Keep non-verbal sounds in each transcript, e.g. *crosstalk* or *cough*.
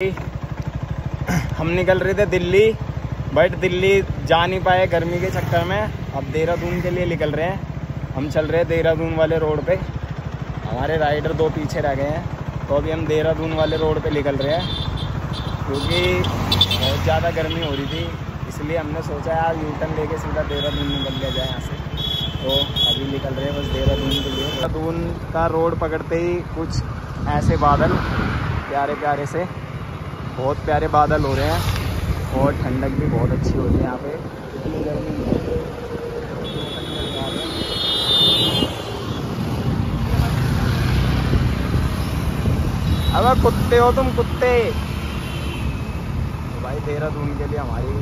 हम निकल रहे थे दिल्ली बट दिल्ली जा नहीं पाए गर्मी के चक्कर में। अब देहरादून के लिए निकल रहे हैं। हम चल रहे हैं देहरादून वाले रोड पे। हमारे राइडर दो पीछे रह गए हैं। तो अभी हम देहरादून वाले रोड पे निकल रहे हैं। क्योंकि बहुत ज़्यादा गर्मी हो रही थी, इसलिए हमने सोचा यार यू टर्न लेके सीधा देहरादून निकल लिया जाए यहाँ से। तो अभी निकल रहे हैं बस देहरादून के लिए। देहरादून का रोड पकड़ते ही कुछ ऐसे बादल प्यारे प्यारे से बहुत प्यारे बादल हो रहे हैं और ठंडक भी बहुत अच्छी हो रही है यहाँ पे। इतनी गर्मी अब कुत्ते हो तुम कुत्ते। तो भाई देहरादून के लिए हमारी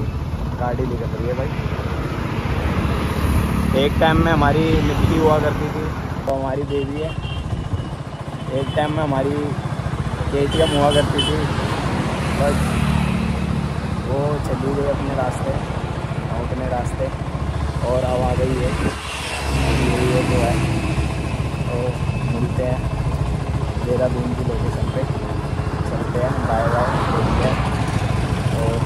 गाड़ी निकल रही है भाई। एक टाइम में हमारी मिट्टी हुआ करती थी तो हमारी बेबी है। एक टाइम में हमारी के हुआ करती थी। बस वो चली गई अपने रास्ते अपने रास्ते, और अब आ गई है। है जो है तो मिलते हैं देहरादून की लोकेशन पे। चलते हैं बाय बाय और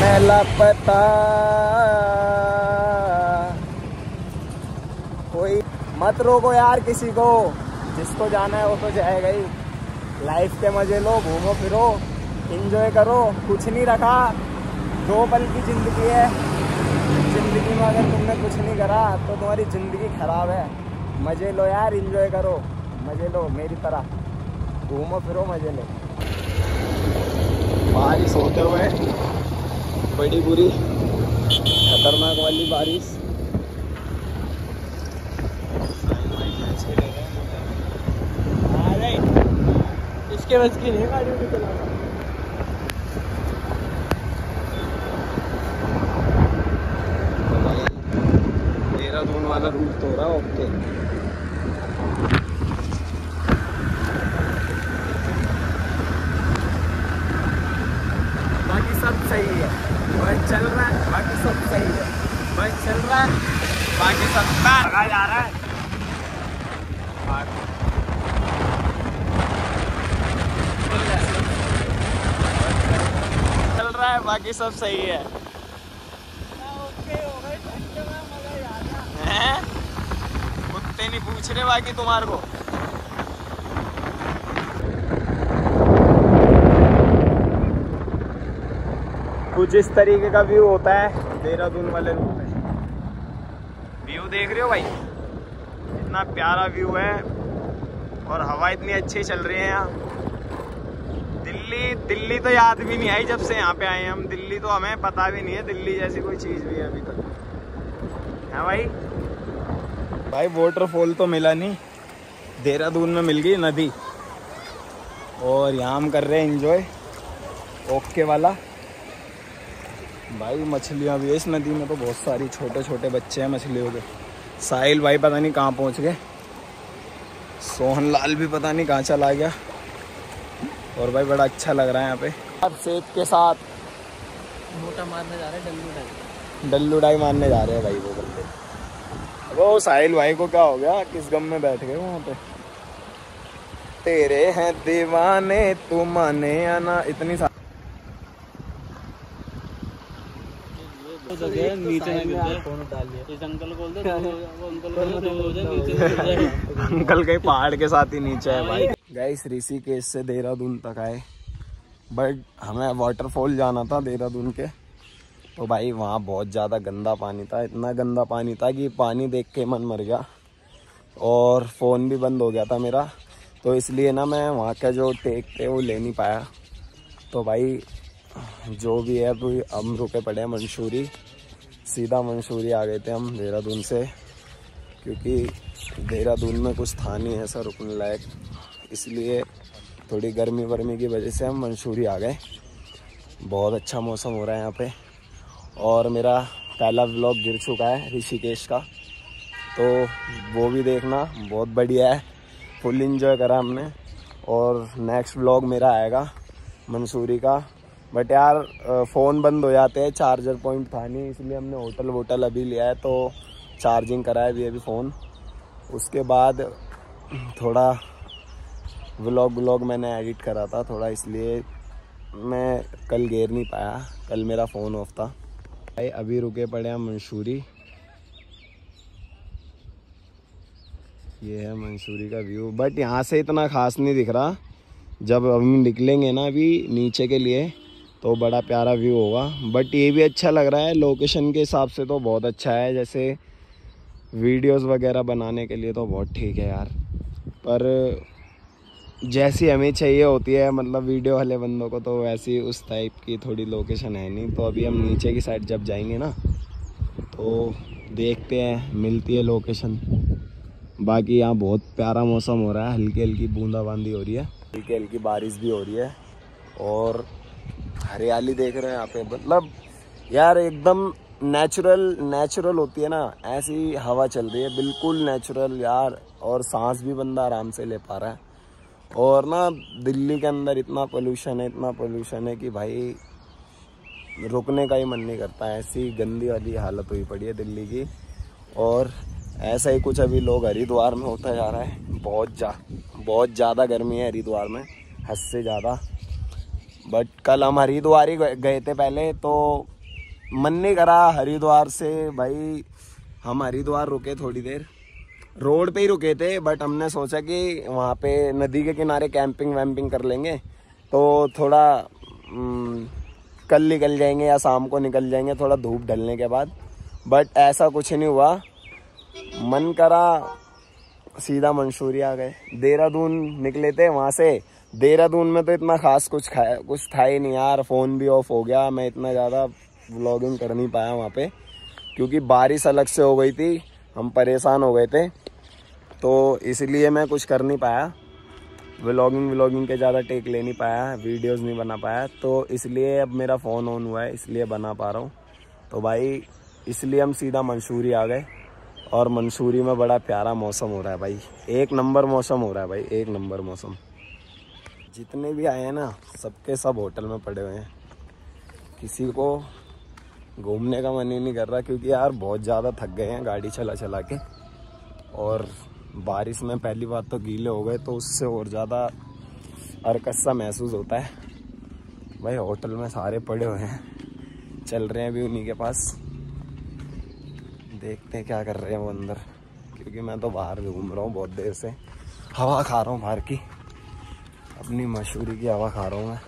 मैं लापता कोई मत रोको यार किसी को। जिसको जाना है वो तो जाएगा ही। लाइफ के मज़े लो, घूमो फिरो इंजॉय करो, कुछ नहीं रखा। दो पल की ज़िंदगी है। ज़िंदगी में अगर तुमने कुछ नहीं करा तो तुम्हारी ज़िंदगी ख़राब है। मज़े लो यार इंजॉय करो। मज़े लो, मेरी तरह। घूमो फिरो, मज़े लो। बारिश होते हुए, बड़ी बुरी, खतरनाक वाली बारिश। इसके बस की नहीं गाड़ी भी चलाना देहरादून वाला रूट तो रहा ओके बाकी सब सही है बस चल रहा है बाकी सब सही है बस चल रहा है बाकी सब लगा जा रहा है बाकी चल रहा है बाकी सब सही है। कुत्ते नहीं पूछ रहे बाकी तुम्हारे को। कुछ इस तरीके का व्यू होता है, देहरादून वाले रूट में। व्यू देख रहे हो भाई? इतना प्यारा व्यू है और हवा इतनी अच्छी चल रही है यहाँ। दिल्ली दिल्ली तो याद भी नहीं आई जब से यहाँ पे आए हम। दिल्ली तो हमें पता भी नहीं है, दिल्ली जैसी कोई चीज़ भी है अभी तक। है भाई? भाई वाटरफॉल तो मिला नहीं। देहरादून में मिल गई नदी। और यहाँ हम कर रहे हैं इंजॉय ओके वाला। भाई, मछलियाँ भी इस नदी में तो बहुत सारी। छोटे छोटे बच्चे हैं मछलियों के। साहिल भाई पता नहीं कहाँ पहुँच गए। सोहन लाल भी पता नहीं कहाँ चला गया। और भाई बड़ा अच्छा लग रहा है यहाँ पे। अब सेब के साथ। मोटा मारने जा रहे हैं डल्लू टाइप डल्लू डाई मारने जा रहे हैं भाई वो बंदे। वो साहिल भाई को क्या हो गया? किस गम में बैठ गए वहाँ पे? तेरे हैं दीवाने तू माने या ना? इतनी सा नीचे ना गिर जाए इस अंकल को बोल दो वो अंकल को बोल दो हो जाए नीचे ना गिर जाए अंकल के पहाड़ के साथ ही नीचे है भाई। गाइस ऋषिकेश से देहरादून तक आए। बट हमें वाटरफॉल जाना था देहरादून के। तो भाई, वहाँ बहुत ज़्यादा गंदा पानी था, इतना गंदा पानी था कि पानी देख के मन मर गया। और फ़ोन भी बंद हो गया था मेरा। तो इसलिए ना मैं वहाँ का जो टेक थे वो ले नहीं पाया। तो भाई, जो भी है, अभी हम रुके पड़े हैं मंसूरी सीधा मंसूरी आ गए थे हम देहरादून से। क्योंकि देहरादून में कुछ था नहीं ऐसा रुकने लायक। इसलिए थोड़ी गर्मी वर्मी की वजह से हम मंसूरी आ गए। बहुत अच्छा मौसम हो रहा है यहाँ पे। और मेरा पहला व्लॉग गिर चुका है ऋषिकेश का। तो वो भी देखना, बहुत बढ़िया है। फुल इंजॉय करा हमने। और नेक्स्ट व्लॉग मेरा आएगा मंसूरी का। बट यार फ़ोन बंद हो जाते हैं चार्जर पॉइंट था नहीं, इसलिए हमने होटल वोटल अभी लिया है तो चार्जिंग कराया भी अभी फ़ोन उसके बाद थोड़ा व्लॉग व्लॉग मैंने एडिट करा था थोड़ा, इसलिए मैं कल घेर नहीं पाया। कल मेरा फ़ोन ऑफ़ था। भाई, अभी रुके पड़े हैं मंसूरी ये है मंसूरी का व्यू बट यहाँ से इतना खास नहीं दिख रहा। जब हम निकलेंगे ना अभी नीचे के लिए तो बड़ा प्यारा व्यू होगा। बट ये भी अच्छा लग रहा है। लोकेशन के हिसाब से तो बहुत अच्छा है। जैसे वीडियोस वगैरह बनाने के लिए तो बहुत ठीक है यार। पर जैसी हमें चाहिए होती है मतलब वीडियो वाले बंदों को तो वैसी उस टाइप की थोड़ी लोकेशन है नहीं। तो अभी हम नीचे की साइड जब जाएँगे ना तो देखते हैं, मिलती है लोकेशन बाकी यहाँ बहुत प्यारा मौसम हो रहा है हल्की हल्की बूंदाबांदी हो रही है। हल्की हल्की बारिश भी हो रही है और हरियाली देख रहे हैं यहाँ पे। मतलब यार एकदम नेचुरल नेचुरल होती है ना, ऐसी हवा चल रही है, बिल्कुल नेचुरल यार और सांस भी बंदा आराम से ले पा रहा है। और ना, दिल्ली के अंदर इतना पोल्यूशन है, इतना पोल्यूशन है कि भाई, रुकने का ही मन नहीं करता। ऐसी गंदी वाली हालत हुई पड़ी है दिल्ली की। और ऐसा ही कुछ अभी लोग हरिद्वार में होता जा रहा है। बहुत जा, बहुत ज़्यादा गर्मी है हरिद्वार में, हद से ज़्यादा। बट कल हम हरिद्वार ही गए थे पहले तो मन नहीं करा हरिद्वार से। भाई, हम हरिद्वार रुके थोड़ी देर। रोड पे ही रुके थे बट हमने सोचा कि वहाँ पे नदी के किनारे कैंपिंग वैम्पिंग कर लेंगे तो थोड़ा कल निकल जाएँगे या शाम को निकल जाएँगे, थोड़ा धूप ढलने के बाद। बट ऐसा कुछ नहीं हुआ। मन करा, सीधा मंसूरी आ गए। देहरादून निकले थे वहाँ से। देहरादून में तो इतना खास कुछ खाया, कुछ था ही नहीं यार। फ़ोन भी ऑफ़ हो गया। मैं इतना ज़्यादा व्लॉगिंग कर नहीं पाया वहाँ पे, क्योंकि बारिश अलग से हो गई थी। हम परेशान हो गए थे। तो इसलिए मैं कुछ कर नहीं पाया। व्लॉगिंग व्लॉगिंग के ज़्यादा टेक ले नहीं पाया वीडियोस नहीं बना पाया। तो इसलिए अब मेरा फ़ोन ऑन हुआ है, इसलिए बना पा रहा हूँ। तो भाई, इसलिए हम सीधा मंसूरी आ गए। और मंसूरी में बड़ा प्यारा मौसम हो रहा है भाई। एक नंबर मौसम हो रहा है भाई, एक नंबर मौसम। जितने भी आए हैं ना, सबके सब होटल में पड़े हुए हैं। किसी को घूमने का मन ही नहीं कर रहा, क्योंकि यार बहुत ज़्यादा थक गए हैं गाड़ी चला चला के। और बारिश में पहली बात तो गीले हो गए तो उससे और ज़्यादा अरकस सा महसूस होता है। भाई, होटल में सारे पड़े हुए हैं। चल रहे हैं अभी उन्हीं के पास। देखते हैं क्या कर रहे हैं वो अंदर, क्योंकि मैं तो बाहर घूम रहा हूँ बहुत देर से। हवा खा रहा हूँ बाहर की। अपनी मशहूरी की हवा खा रहा हूँ मैं।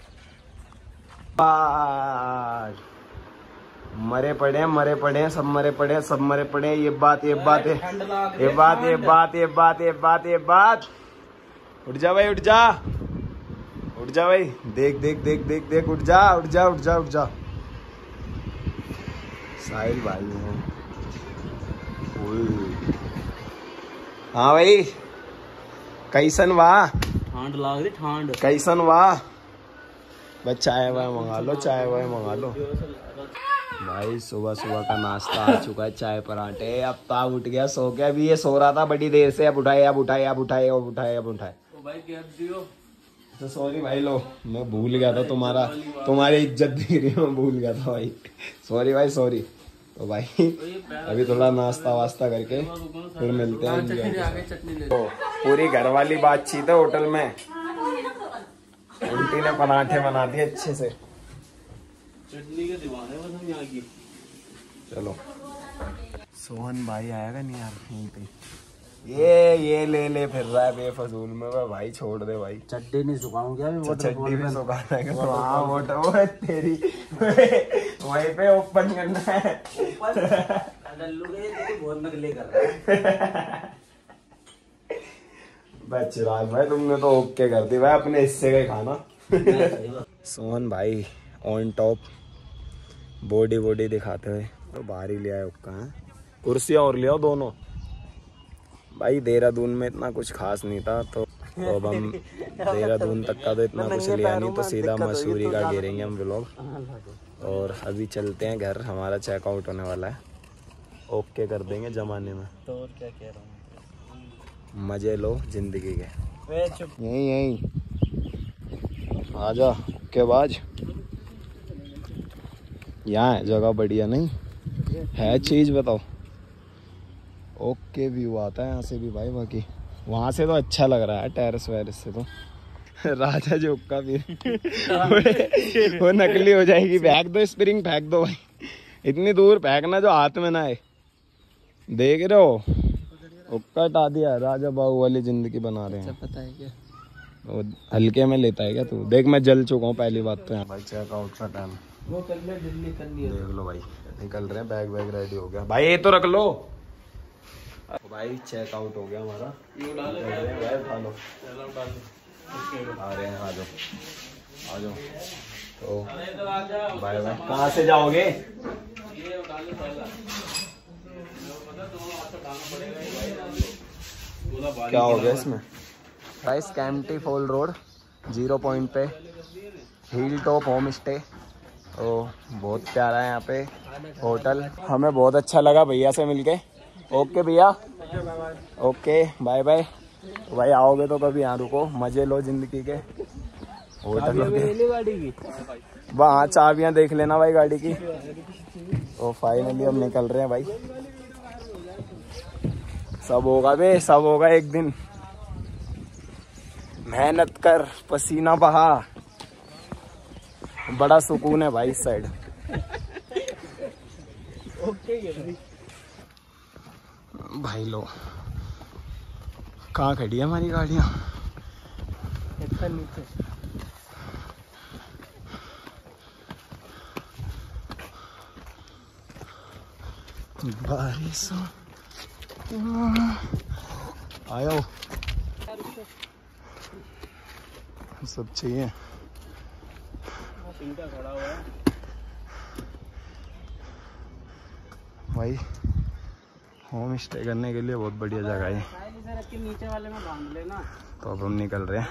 मरे पड़े मरे पड़े सब मरे पड़े सब मरे पड़े ये बात ये बात है ये बात ये बात ये बात ये बात ये बात। उठ जा भाई उठ जा। उठ जा भाई। देख देख देख देख देख। उठ जा उठ जा उठ जा उठ जा। साहिल भाई हैं। हाँ भाई। कैसन वाह? ठंड लाग रही ठंड। कैसन वाह? बस चाय वाय मंगा लो चाय वाय मंगा लो। भाई सुबह सुबह का नाश्ता आ चुका है चाय पराठे। अब ताब उठ गया सो गया। अभी ये सो रहा था बड़ी देर से। अब उठाए अब उठाए अब उठाए अब उठाए अब उठाए। भाई दियो तो सॉरी भाई लो मैं भूल गया था तुम्हारा। तुम्हारी इज़्ज़त दे रही मैं भूल गया था भाई। सॉरी भाई सॉरी तो भाई *laughs* अभी थोड़ा नाश्ता वास्ता करके फिर मिलते हैं enjoy आगे चटनी ले तो पूरी घर वाली बातचीत है होटल में। उल्टी ने पराठे बना दिए अच्छे से। चटनी के दीवाने बस हम यहाँ की चलो। सोहन भाई आएगा नहीं यार यहीं पे? ये ये ले ले फिर रहा है बेफजूल में वह भाई छोड़ दे भाई। चड्डी नहीं सुखाऊँगी अभी अच्छा, चड्डी भी सुखाना है तो हाँ वो वो है तेरी वहीं पे ओपन करना है। लल्लू के तो बहुत नकली कर रहा है। बस चिराग भाई तुमने तो ओके कर दी। भाई अपने हिस्से का ही खाना। सोहन भाई ऑन टॉप बॉडी बॉडी दिखाते हुए तो बाहर ही ले आए उक्का है। कुर्सियाँ और ले आओ दोनों? भाई देहरादून में इतना कुछ खास नहीं था तो तो अब हम *laughs* देहरादून तक का तो इतना कुछ लिया नहीं तो सीधा मसूरी का गिरेंगे हम लोग और अभी चलते हैं घर हमारा चेकआउट होने वाला है। ओके कर देंगे जमाने में। तो और क्या कह रहा हूँ? मज़े लो ज़िंदगी के। यहीं यहीं। आजा के बाज यहाँ है जगह बढ़िया नहीं। है चीज़ बताओ। ओके व्यू आता है यहाँ से भी भाई बाकी। वहाँ से तो अच्छा लग रहा है टेरेस वेरेस से तो। *laughs* राजा जो का भी। *laughs* वो नकली हो जाएगी। फेंक दो स्प्रिंग फेंक दो भाई। इतनी दूर फेंकना जो हाथ में ना आए। देख रहे हो? उक्का हटा दिया राजा बाबू वाली ज़िंदगी बना रहे हैं। पता है क्या? वो हल्के में लेता है क्या तू? देख मैं जल चुका हूँ पहली बात तो यहाँ। भाई चेकआउट का टाइम वो दिल्ली देख लो भाई निकल रहे हैं बैग वैग रेडी हो गया। भाई ये तो रख लो। भाई चेकआउट हो गया हमारा। भाई आ रहे हैं आ जाओ। आ जाओ। तो आ जा। बाय बाय कहाँ से जाओगे? क्या हो गया इसमें? Kempty fall road zero point पे। हिल टॉप होम स्टे तो बहुत प्यारा है यहाँ पे होटल। हमें बहुत अच्छा लगा भैया से मिलके। ओके भैया। Okay bye bye. तो भाई आओगे तो कभी यहाँ रुको मज़े लो ज़िंदगी के। होटल वहाँ चाबियाँ देख लेना भाई गाड़ी की। तो फाइनली हम निकल रहे हैं भाई। सब होगा बे सब होगा एक दिन। मेहनत कर पसीना बहा। बड़ा सुकून है भाई इस साइड। भाई लो, कहाँ खड़ी है हमारी गाड़ियाँ? बारिशों आयो। सब चाहिए। खड़ा हुआ है। भाई होम स्टे करने के लिए बहुत बढ़िया जगह है नीचे वाले में बाँध लेना। तो अब हम निकल रहे हैं।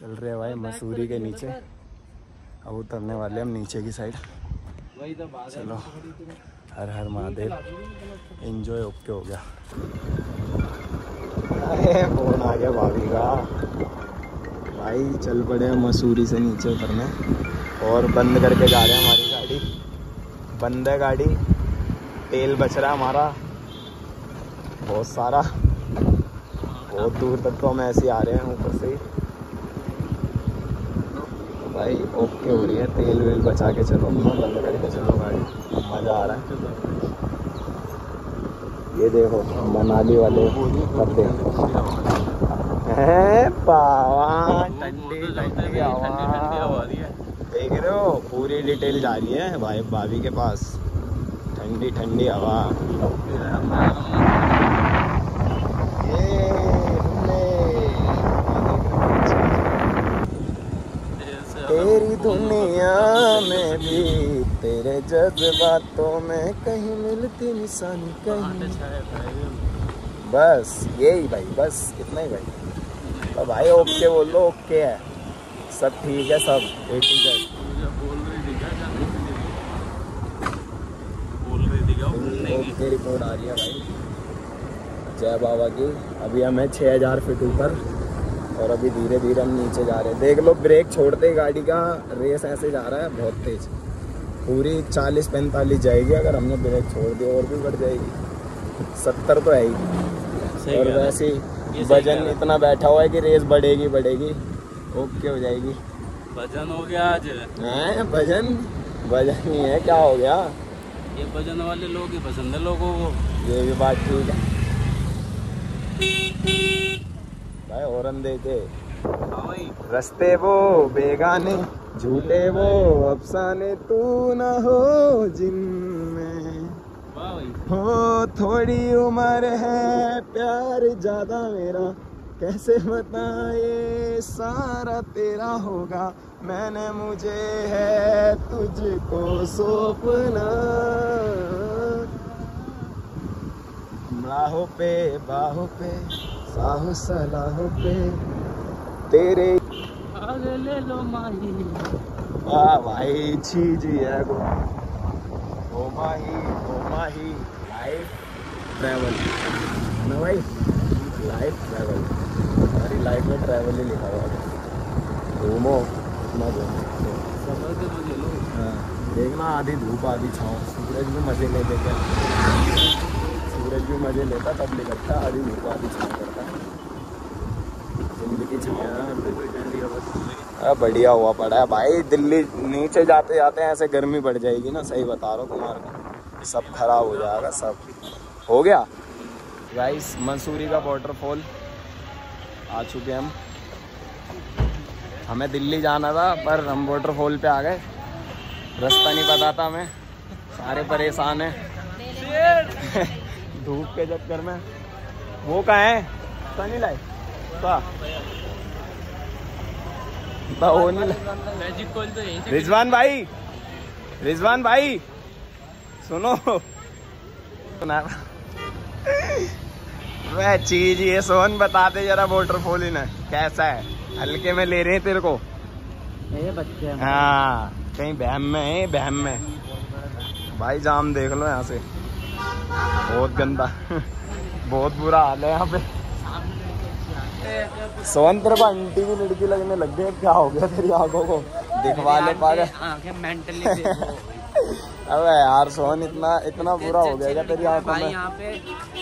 चल रहे हैं भाई मसूरी के नीचे। अब उतरने वाले हम नीचे की साइड तो चलो हर हर महादेव। एंजॉय ओके हो गया। अरे फ़ोन आ गया भाभी का। भाई, चल पड़े मसूरी से नीचे उतरने। और बंद करके जा रहे हैं हमारी गाड़ी। बंद है गाड़ी। तेल बच रहा है हमारा। बहुत सारा। बहुत दूर तक तो हम ऐसे आ रहे हैं ऊपर से तो भाई ओके हो रही है। तेल वेल बचा के चलो बंद करके चलो गाड़ी। मज़ा आ रहा है। ये देखो, मनाली वाले कर देखो हैं पावा ठंडी हवा देख रहे हो पूरी डिटेल जा रही है भाई भाभी के पास। ठंडी ठंडी हवा। तेरी दुनिया में भी तेरे जज्बातों में कहीं मिलती निशानी कहीं। बस यही भाई बस इतना ही भाई। तो भाई ओके बोल ओके है। सब ठीक है सब एक की ओके रिपोर्ट आ रही है भाई। जय बाबा की। अभी हम है छः हज़ार फिट ऊपर और अभी धीरे धीरे हम नीचे जा रहे हैं। देख लो ब्रेक छोड़ते ही गाड़ी का रेस ऐसे जा रहा है बहुत तेज। पूरी चालीस पैंतालीस जाएगी अगर हमने ब्रेक छोड़ दिया और भी बढ़ जाएगी। सत्तर तो है ही। और वैसे ही वज़न इतना बैठा हुआ है कि रेस बढ़ेगी बढ़ेगी। ओके हो जाएगी। भजन हो गया आज। हैं भजन? भजन ही है क्या हो गया? ये भजन वाले लोग ही पसंद है लोगों को। ये भी बात ठीक है। भाई औरन दे के हाँ रस्ते वो बेगाने। झूठे वो अफसाने तू ना हो जिनमें हो थोड़ी उम्र है प्यार ज़्यादा मेरा। कैसे बताए सारा तेरा होगा। मैंने मुझे है तुझको सौंपना। पे बाहों पे साहु सलाहों पे तेरे ले लो माही। वाह भाई चीज़ ही है वो। ओ माही ओ माही लाइफ ट्रैवल ना भाई लाइफ ट्रैवल लाइफ में ट्रैवल ही लिखा हुआ है। घूमो ना घूमो। सफ़र के मज़े लो। हाँ, देखना आधी धूप आधी छाँव। सूरज भी मज़े ले लेते सूरज भी मज़े लेता तब निकलता आधी धूप आधी छाँव करता। की छाया अरे बढ़िया हुआ पड़ा है भाई। दिल्ली नीचे जाते जाते ऐसे गर्मी बढ़ जाएगी ना। सही बता रहा हूँ तुम्हारे को। सब खराब हो जाएगा सब। हो गया? गाइस मंसूरी का वाटरफॉल आ चुके हम। हमें दिल्ली जाना था पर हम वाटरफॉल पे आ गए। रास्ता नहीं पता था हमें। सारे परेशान हैं। *laughs* धूप के चक्कर में। वो कहाँ है? सनी लाई का बा वो नहीं ला- मैजिक कॉल तो रिजवान भाई। रिजवान भाई। सुनो। *laughs* सुना। वह चीज़ ये सोन बता दे जरा वाटरफॉल ही ना। कैसा है? हल्के में ले रहे हैं तेरे को। ये बच्चे हाँ। कहीं बहम में है बहम में। भाई जाम देख लो यहाँ से। बहुत गंदा। *laughs* बहुत बुरा हाल है यहाँ पे। सोन तेरे को आंटी की लड़की लगने लग गई। क्या हो गया तेरी आँखों को? दिखवा ले पा मेंटली अबे यार सोहन इतना इतना बुरा हो गया क्या तेरी आँखों में? यहाँ पे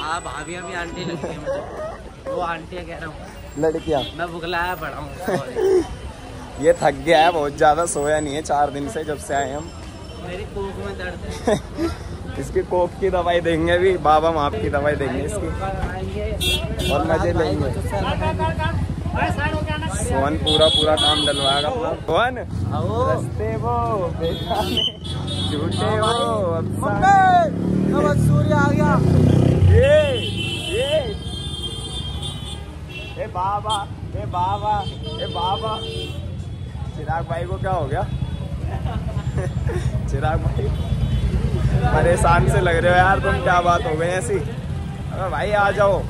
आप भाभी भी आंटी लगती है वो आंटी कह रहा हूँ। लड़कियाँ। मैं बुगलाया पड़ा हूँ। *laughs* ये थक गया है बहुत ज़्यादा सोया नहीं है चार दिन से जब से आए हम। मेरी कोख में दर्द है। *laughs* इसकी कोक की दवाई देंगे भी बाबा माप की दवाई देंगे इसकी। और मज़े लेंगे। सोहन पूरा पूरा काम डलवाएगा सोहन रस्ते वो झूठे वो सूर्य आ गया। ये ये ए बाबा ए बाबा ए बाबा। चिराग भाई को क्या हो गया? चिराग भाई। परेशान से लग रहे हो यार तुम क्या बात हो गई ऐसी? अरे भाई आ जाओ।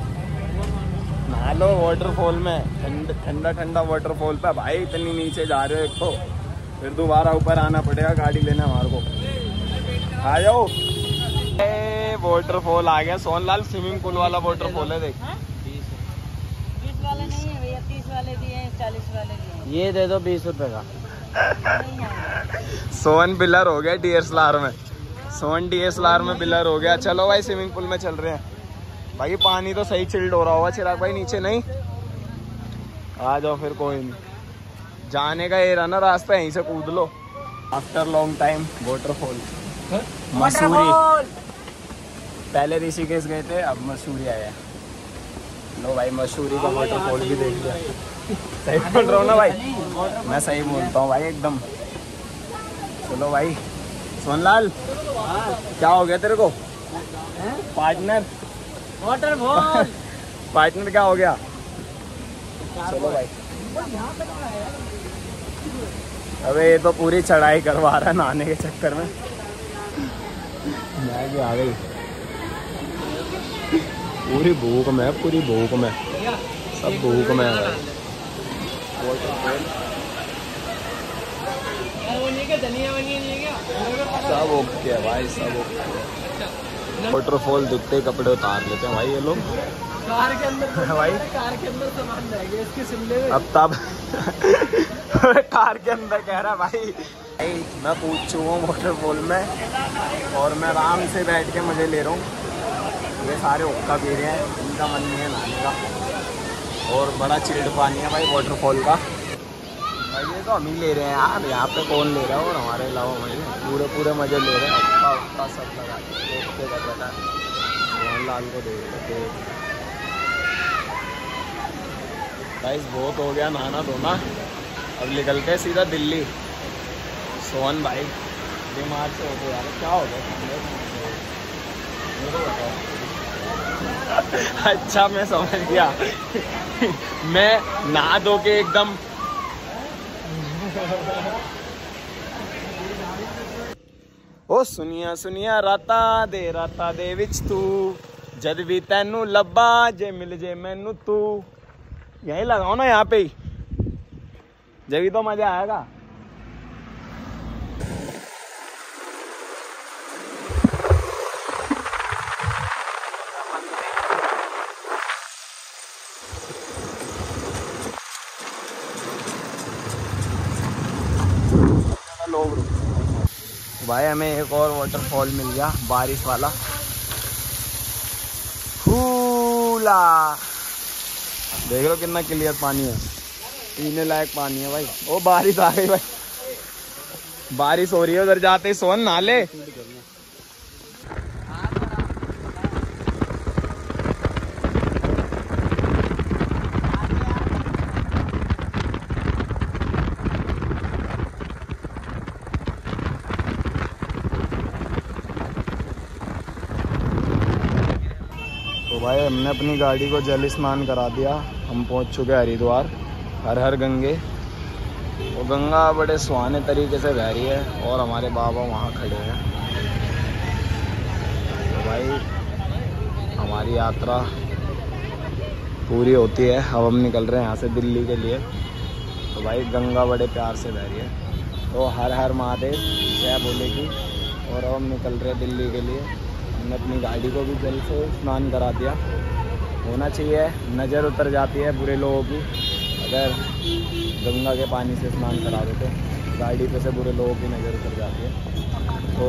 नहा लो वाटरफॉल में ठंड ठंडा ठंडा वाटरफॉल पे। भाई इतनी नीचे जा रहे हो एक तो। फिर दोबारा ऊपर आना पड़ेगा गाड़ी लेने हमारे को। आ जाओ। वाटरफॉल आ गया। सोनलाल स्विमिंग पूल वाला वाटरफॉल है देख। बीस वाले नहीं है भैया तीस वाले भी चालीस वाले भी ये दे दो बीस रुपए का। सोन बिलर हो गया डीएसएलआर में। सोन डीएसएलआर में बिलर हो गया। चलो भाई स्विमिंग पूल में चल रहे हैं। भाई पानी तो सही चिल्ड हो रहा होगा चिराग भाई नीचे नहीं। आ जाओ फिर कोई नहीं। जाने का ये रहा ना रास्ता यहीं से कूद लो। After long time waterfall Mussoorie. पहले ऋषिकेश गए थे अब मसूरी आया लो भाई मसूरी का वाटरफॉल भी देख लिया। सही बोल रहा हूँ ना भाई? मैं सही बोलता हूँ भाई एकदम। चलो भाई सोनलाल क्या हो गया तेरे को? पार्टनर वाटरफॉल पार्टनर *laughs* क्या हो गया? चलो भाई। अबे ये तो पूरी चढ़ाई करवा रहा है नहाने के चक्कर में। मैं भी आ गई। पूरी भूख में पूरी भूख में। सब भूख में है भाई। सब ओके है भाई सब ओके वाटरफॉल दिखते कपड़े उतार लेते हैं भाई ये लोग। कार के अंदर *laughs* भाई। कार के अंदर सामान रहेगा इसके शिमले में। अब तब *laughs* कार के अंदर कह रहा भाई। भाई मैं पूछ चुका हूँ वाटरफॉल में और मैं आराम से बैठ के मज़े ले रहा हूँ। ये सारे हुक्का पी रहे हैं इनका मन नहीं है नहाने का। और बड़ा चिल्ड पानी है भाई वाटरफॉल का। भाई, ये तो हम ही ले रहे हैं। यार यहाँ पे कौन ले रहा है? और हमारे अलावा मज़े पूरे पूरे मज़े ले रहे हैं। हुक्का हुक्का सब लगा के कर रहा है मोहनलाल को देख रहे गाइस बहुत हो गया नहाना धोना। अब निकलते सीधा दिल्ली। सोहन भाई, बीमार से हो गए यार। क्या हो गया? *laughs* अच्छा मैं समझ गया। *laughs* मैं नहा धो के एकदम ਉਹ ਸੁਨੀਆਂ ਸੁਨੀਆਂ ਰਾਤਾਂ ਦੇ ਰਾਤਾਂ ਦੇ ਵਿੱਚ ਤੂੰ ਜਦ ਵੀ ਤੈਨੂੰ ਲੱਭਾ ਜੇ ਮਿਲ ਜੇ ਮੈਨੂੰ ਤੂੰ यहीं लगाओ ना यहाँ पे ही जब तो मजा आएगा भाई, हमें एक और वाटरफॉल मिल गया, बारिश वाला। फूला। देख लो कितना क्लियर पानी है। पीने लायक पानी है भाई। ओ, बारिश आ गई भाई। बारिश हो रही है, उधर जाते सोन नाले तो भाई हमने अपनी गाड़ी को जल स्नान करा दिया। हम पहुँच चुके हरिद्वार, हर हर गंगे। वो गंगा बड़े सुहाने तरीके से बह रही है और हमारे बाबा वहाँ खड़े हैं। तो भाई, हमारी यात्रा पूरी होती है। अब हम निकल रहे हैं यहाँ से दिल्ली के लिए। तो भाई, गंगा बड़े प्यार से बह रही है। तो हर हर महादेव, जय बोले की। और हम निकल रहे हैं दिल्ली के लिए। हमने अपनी गाड़ी को भी जल से स्नान करा दिया। होना चाहिए, नज़र उतर जाती है बुरे लोगों की। अगर गंगा के पानी से स्नान करा दो तो गाड़ी पे से बुरे लोगों की नज़र उतर जाती है। तो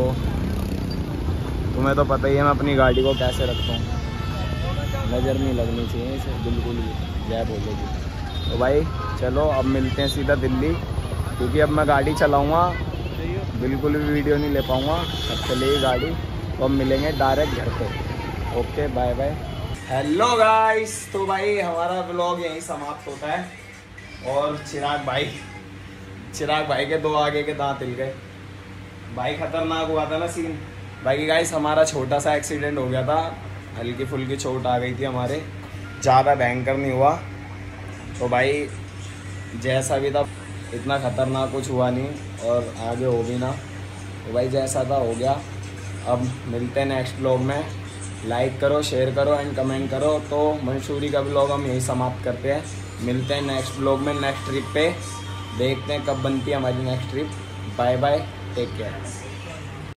तुम्हें तो पता ही है मैं अपनी गाड़ी को कैसे रखता हूँ। नज़र नहीं लगनी चाहिए इसे, बिल्कुल भी। जय बोलेगी तो भाई, चलो, अब मिलते हैं सीधा दिल्ली। क्योंकि अब मैं गाड़ी चलाऊँगा, बिल्कुल भी वीडियो नहीं ले पाऊँगा। अब चलेगी गाड़ी। तो हम मिलेंगे डायरेक्ट घर पे। Okay bye bye hello guys तो भाई, हमारा ब्लॉग यहीं समाप्त होता है। और चिराग भाई चिराग भाई के दो आगे के दांत हिल गए। भाई, खतरनाक हुआ था ना सीन बाकी गाइस हमारा छोटा सा एक्सीडेंट हो गया था। हल्की फुल्की चोट आ गई थी हमारे। ज़्यादा भयंकर नहीं हुआ। तो भाई, जैसा भी था, इतना खतरनाक कुछ हुआ नहीं। और आगे हो भी ना। तो भाई, जैसा था, हो गया। अब मिलते हैं नेक्स्ट ब्लॉग में। लाइक करो शेयर करो एंड कमेंट करो। तो मंसूरी का ब्लॉग हम यही समाप्त करते हैं। मिलते हैं नेक्स्ट ब्लॉग में नेक्स्ट ट्रिप पे। देखते हैं कब बनती है हमारी next trip bye bye take care